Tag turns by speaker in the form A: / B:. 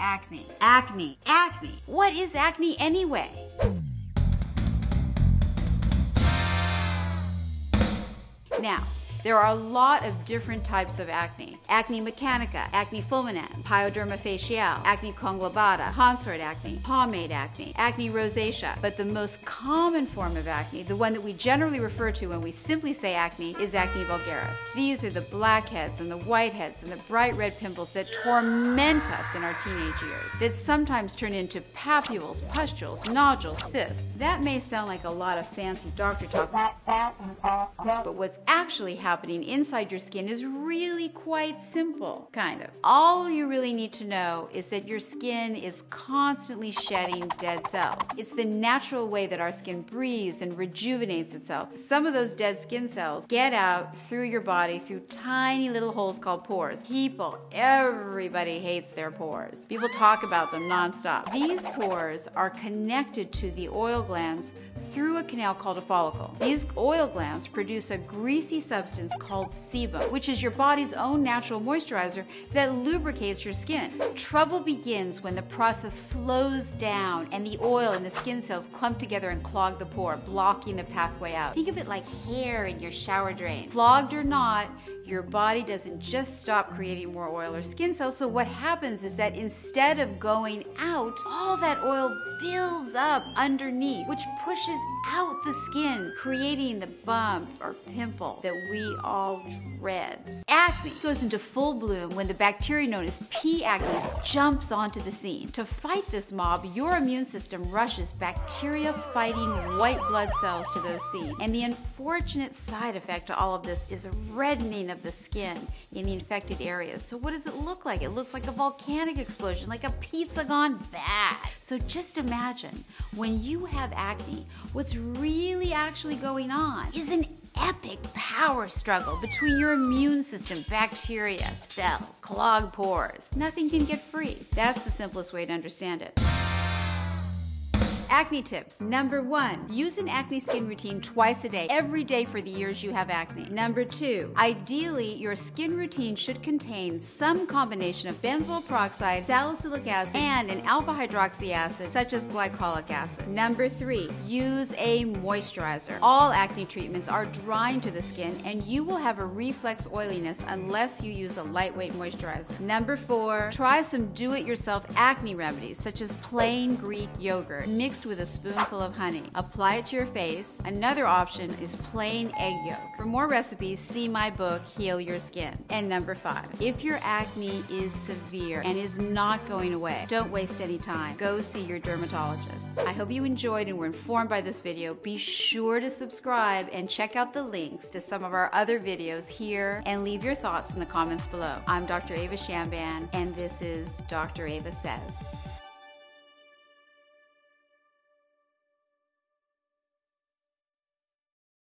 A: Acne. Acne. Acne. What is acne anyway? Now, there are a lot of different types of acne. Acne mechanica, acne fulminant, pyoderma facial, acne conglobata, consort acne, pomade acne, acne rosacea. But the most common form of acne, the one that we generally refer to when we simply say acne, is acne vulgaris. These are the blackheads and the whiteheads and the bright red pimples that torment us in our teenage years, that sometimes turn into papules, pustules, nodules, cysts. That may sound like a lot of fancy doctor talk, but what's actually happening happening inside your skin is really quite simple, kind of. All you really need to know is that your skin is constantly shedding dead cells. It's the natural way that our skin breathes and rejuvenates itself. Some of those dead skin cells get out through your body through tiny little holes called pores. People, everybody hates their pores. People talk about them nonstop. These pores are connected to the oil glands through a canal called a follicle. These oil glands produce a greasy substance substance called sebum, which is your body's own natural moisturizer that lubricates your skin. Trouble begins when the process slows down and the oil in the skin cells clump together and clog the pore, blocking the pathway out. Think of it like hair in your shower drain. Clogged or not, your body doesn't just stop creating more oil or skin cells. So, what happens is that instead of going out, all that oil builds up underneath, which pushes out the skin, creating the bump or pimple that we all dread. Acne goes into full bloom when the bacteria known as P. acnes jumps onto the scene. To fight this mob, your immune system rushes bacteria fighting white blood cells to those scenes. And the unfortunate side effect to all of this is a reddening of the skin in the infected areas. So what does it look like? It looks like a volcanic explosion, like a pizza gone bad. So just imagine when you have acne, what's really actually going on is an epic power struggle between your immune system, bacteria, cells, clogged pores. Nothing can get free. That's the simplest way to understand it. Acne tips. Number one, use an acne skin routine twice a day, every day for the years you have acne. Number two, ideally, your skin routine should contain some combination of benzoyl peroxide, salicylic acid, and an alpha hydroxy acid, such as glycolic acid. Number three, use a moisturizer. All acne treatments are drying to the skin, and you will have a reflex oiliness unless you use a lightweight moisturizer. Number four, try some do it yourself acne remedies, such as plain Greek yogurt. Mix with a spoonful of honey. Apply it to your face. Another option is plain egg yolk. For more recipes, see my book, Heal Your Skin. And number five, if your acne is severe and is not going away, don't waste any time. Go see your dermatologist. I hope you enjoyed and were informed by this video. Be sure to subscribe and check out the links to some of our other videos here and leave your thoughts in the comments below. I'm Dr. Ava Shamban, and this is Dr. Ava Says.